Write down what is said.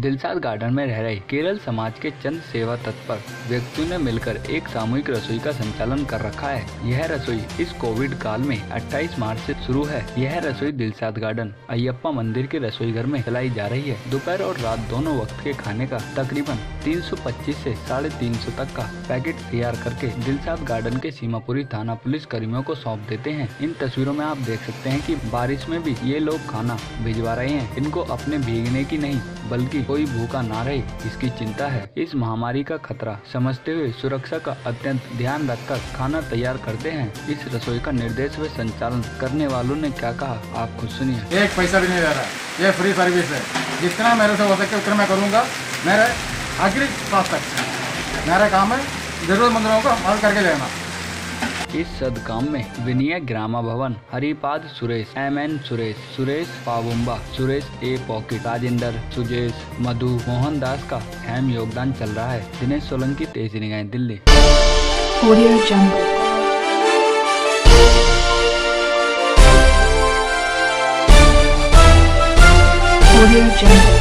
Dilshad Garden में रह रहे केरल समाज के चंद सेवा तत्पर व्यक्तियों ने मिलकर एक सामूहिक रसोई का संचालन कर रखा है। यह रसोई इस कोविड काल में 28 मार्च से शुरू है। यह रसोई दिलसाद गार्डन, अयप्पा मंदिर के रसोई घर में चलाई जा रही है। दोपहर और रात दोनों वक्त के खाने का तकरीबन 325 से साढ़े तीन सौ तक का पैकेट तैयार करके दिलसाद गार्डन के सीमापुरी थाना पुलिस कर्मियों को सौंप देते हैं। इन तस्वीरों में आप देख सकते हैं कि बारिश में भी ये लोग खाना भिजवा रहे हैं। इनको अपने भीगने की नहीं, बल्कि कोई भूखा ना रहे, इसकी चिंता है। इस महामारी का खतरा समझते हुए सुरक्षा का अत्यंत ध्यान रखकर खाना तैयार करते हैं। इस रसोई का निर्देश व संचालन करने वालों ने क्या कहा, आप खुद सुनिए। एक पैसा भी नहीं दे रहा ये फ्री सर्विस है। जितना मेरे से हो सके उतना मैं करूँगा। मेरे आखिरी मेरा काम है, जरूरतमंदों को मदद करके लेना। इस सदकाम में Vinay Grama Bhavan Haripad Suresh, M N Suresh Suresh Pavumba, Suresh A pocket, Rajendra, Sujesh, Madhu, Mohan Das का अहम योगदान चल रहा है दिनेश सोलंकी, तेज निगाहें, दिल्ली. Audio Jungle.